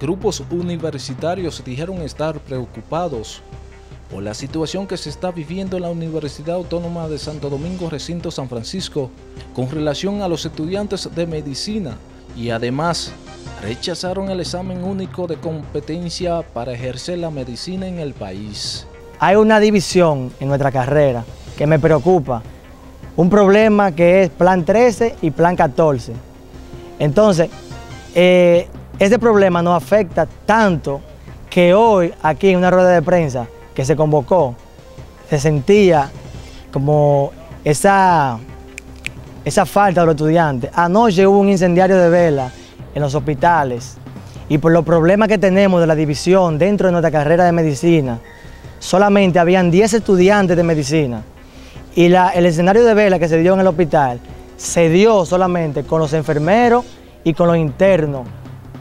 grupos universitarios dijeron estar preocupados por la situación que se está viviendo en la Universidad Autónoma de Santo Domingo Recinto San Francisco con relación a los estudiantes de medicina y además rechazaron el examen único de competencia para ejercer la medicina en el país. Hay una división en nuestra carrera que me preocupa, un problema que es plan 13 y plan 14. Entonces, eh, este problema nos afecta tanto que hoy aquí en una rueda de prensa que se convocó, se sentía como esa, esa falta de los estudiantes. Anoche hubo un incendiario de vela en los hospitales y por los problemas que tenemos de la división dentro de nuestra carrera de medicina, solamente habían 10 estudiantes de medicina y el escenario de vela que se dio en el hospital se dio solamente con los enfermeros y con los internos,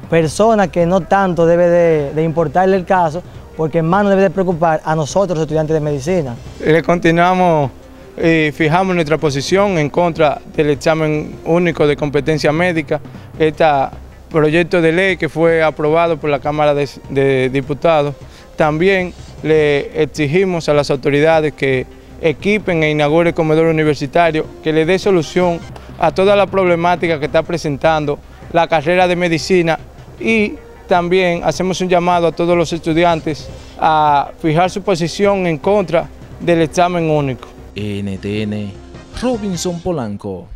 personas que no tanto debe de, importarle el caso, porque más nos debe de preocupar a nosotros, los estudiantes de medicina. Le continuamos y fijamos nuestra posición en contra del examen único de competencia médica, este proyecto de ley que fue aprobado por la Cámara de, de Diputados. También le exigimos a las autoridades que equipen e inauguren el comedor universitario, que le dé solución a toda la problemática que está presentando la carrera de medicina y también hacemos un llamado a todos los estudiantes a fijar su posición en contra del examen único. NTN, Robinson Polanco.